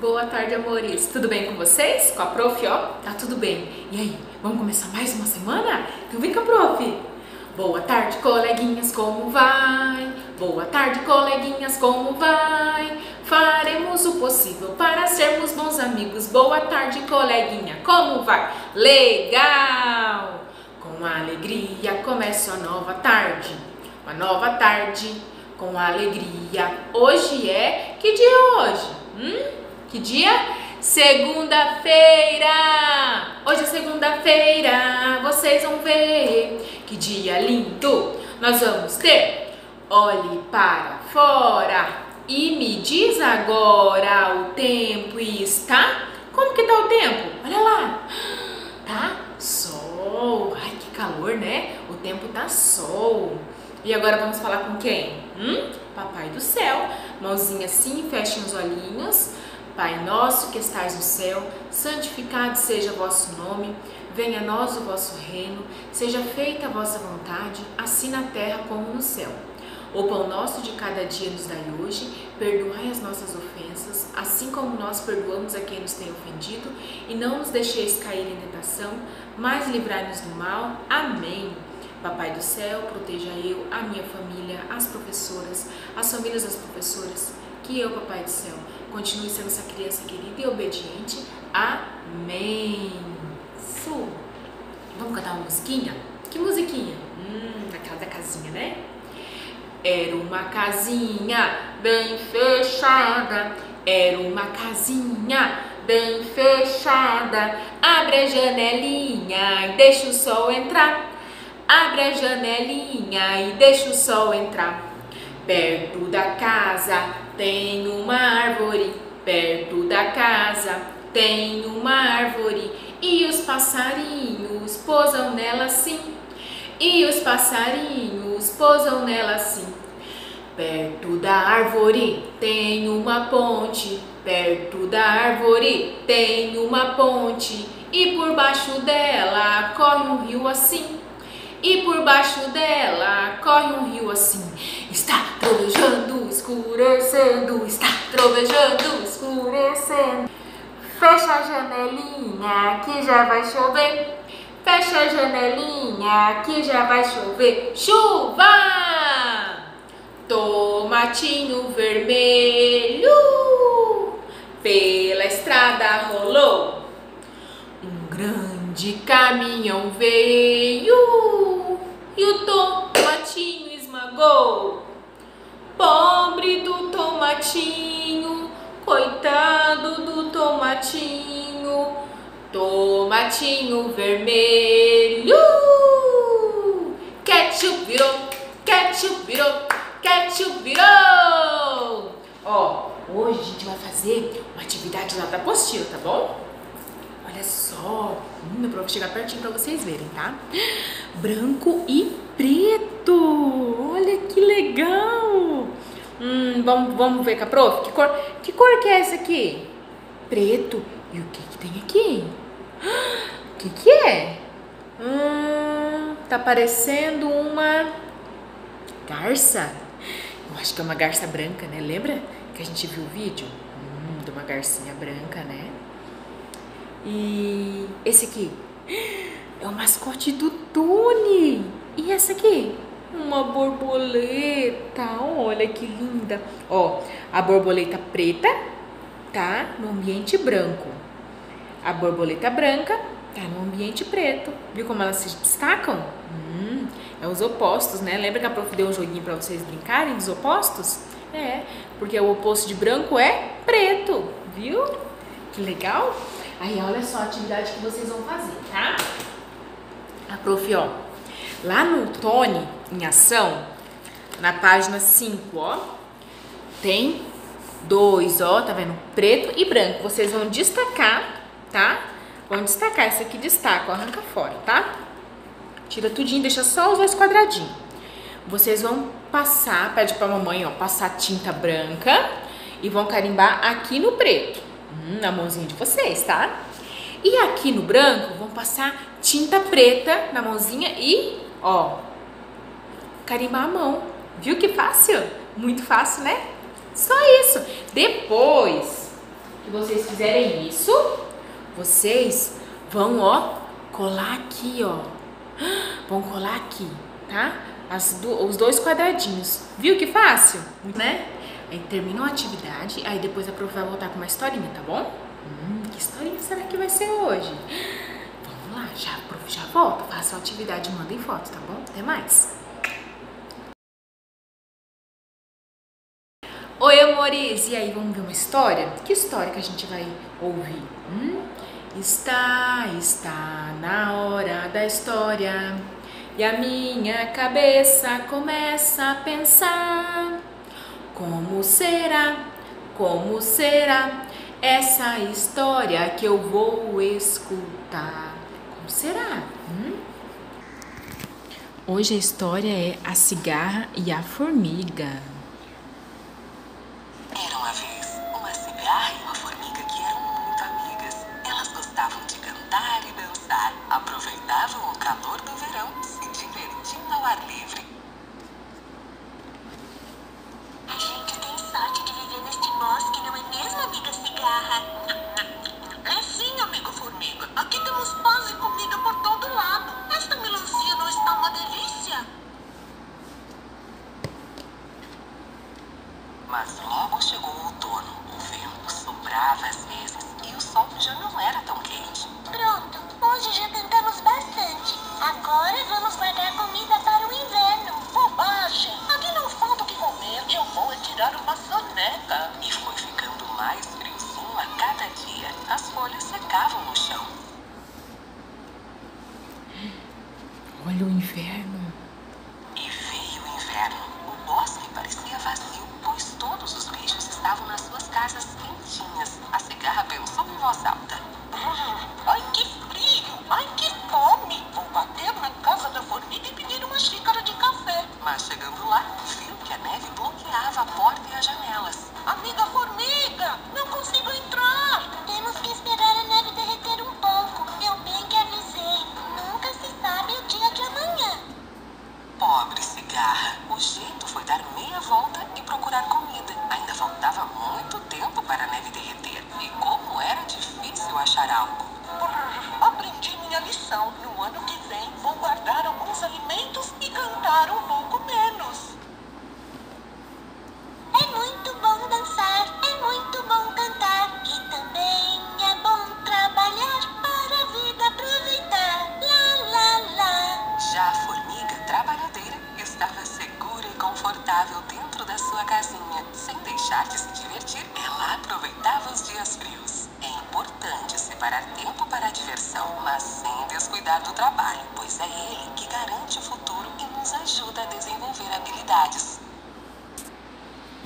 Boa tarde, amores. Tudo bem com vocês? Com a prof, ó? Tá tudo bem. E aí, vamos começar mais uma semana? Então vem com a prof. Boa tarde, coleguinhas, como vai? Boa tarde, coleguinhas, como vai? Faremos o possível para sermos bons amigos. Boa tarde, coleguinha, como vai? Legal! Com alegria começa a nova tarde. Uma nova tarde com alegria. Hoje é. Que dia é hoje? Hum? Que dia? Segunda-feira! Hoje é segunda-feira, vocês vão ver que dia lindo nós vamos ter. Olhe para fora e me diz agora o tempo está. Como que tá o tempo? Olha lá. Tá sol. Ai, que calor, né? O tempo tá sol. E agora vamos falar com quem? Hum? Papai do céu. Mãozinha assim, fechem os olhinhos. Pai nosso que estais no céu, santificado seja o vosso nome. Venha a nós o vosso reino. Seja feita a vossa vontade, assim na terra como no céu. O pão nosso de cada dia nos dai hoje, perdoai as nossas ofensas, assim como nós perdoamos a quem nos tem ofendido, e não nos deixeis cair em tentação, mas livrai-nos do mal. Amém. Papai do céu, proteja eu, a minha família, as professoras, as famílias das professoras, que eu, Papai do céu, continue sendo essa criança querida e obediente. Amém. Su. Vamos cantar uma musiquinha? Que musiquinha? Hum, aquela da casinha, né? Era uma casinha bem fechada, era uma casinha bem fechada. Abre a janelinha e deixa o sol entrar. Abre a janelinha e deixa o sol entrar. Perto da casa tem uma árvore. Perto da casa tem uma árvore. E os passarinhos pousam nela sim. E os passarinhos pousam nela sim. Perto da árvore tem uma ponte. Perto da árvore tem uma ponte. E por baixo dela corre um rio assim e por baixo dela corre um rio assim. Está trovejando, escurecendo, está trovejando, escurecendo. Fecha a janelinha que já vai chover. Fecha a janelinha que já vai chover. Chuva! Tomatinho vermelho pela estrada rolou. Um grande caminhão veio e o tomatinho esmagou. Pobre do tomatinho, coitado do tomatinho, tomatinho vermelho. Ketchup virou, ketchup virou, ketchup virou. Ó, hoje a gente vai fazer uma atividade lá da apostila, tá bom? Olha só, hum, eu vou chegar pertinho pra vocês verem, tá? Branco e preto, olha que legal! Hum, vamos, vamos ver com a prof, que cor, que cor que é essa aqui? Preto, e o que que tem aqui? O que que é? Hum, tá parecendo uma garça. Eu acho que é uma garça branca, né? Lembra que a gente viu o vídeo? Hum, de uma garcinha branca, né? E esse aqui é o mascote do Tony. E essa aqui? Uma borboleta. Olha que linda. Ó, a borboleta preta tá no ambiente branco. A borboleta branca tá no ambiente preto. Viu como elas se destacam? Hum, é os opostos, né? Lembra que a prof deu um joguinho para vocês brincarem dos opostos? É, porque o oposto de branco é preto, viu? Que legal? Aí, olha só a atividade que vocês vão fazer, tá? A prof, ó, lá no Tony, em ação, na página 5, ó, tem dois, ó, tá vendo? Preto e branco. Vocês vão destacar, tá? Vão destacar, esse aqui destaca, ó, arranca fora, tá? Tira tudinho, deixa só os dois quadradinhos. Vocês vão passar, pede pra mamãe, ó, passar tinta branca e vão carimbar aqui no preto. Hum, na mãozinha de vocês, tá? E aqui no branco, vão passar tinta preta na mãozinha e, ó, carimbar a mão. Viu que fácil? Muito fácil, né? Só isso. Depois, que vocês fizerem isso, vocês vão, ó, colar aqui, ó. Vão colar aqui, tá? Do, os dois quadradinhos. Viu que fácil? Né? Aí terminou a atividade, aí depois a prof vai voltar com uma historinha, tá bom? Hum, que historinha será que vai ser hoje? Vamos lá, já, a prof já volta. Façam a atividade, mandem foto, tá bom? Até mais. Oi, amores! E aí, vamos ver uma história? Que história que a gente vai ouvir? Hum? Está, está na hora da história e a minha cabeça começa a pensar como será, como será essa história que eu vou escutar? Como será? Hum? Hoje a história é A Cigarra e a Formiga. Olha o inverno. Lição. No ano que vem, vou guardar alguns alimentos e cantar um pouco menos. É muito bom dançar, é muito bom cantar. E também é bom trabalhar para a vida aproveitar. Lá, lá, lá. Já a formiga trabalhadeira estava segura e confortável dentro da sua casinha. Sem deixar de se divertir, ela aproveitava os dias frios. É importante separar tempo para a diversão, mas sem descuidar do trabalho, pois é ele que garante o futuro e nos ajuda a desenvolver habilidades.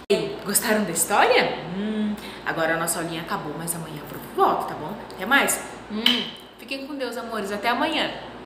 Ei, gostaram da história? Hum, agora a nossa aulinha acabou, mas amanhã eu volto, tá bom? Até mais? Hum, fiquem com Deus, amores. Até amanhã.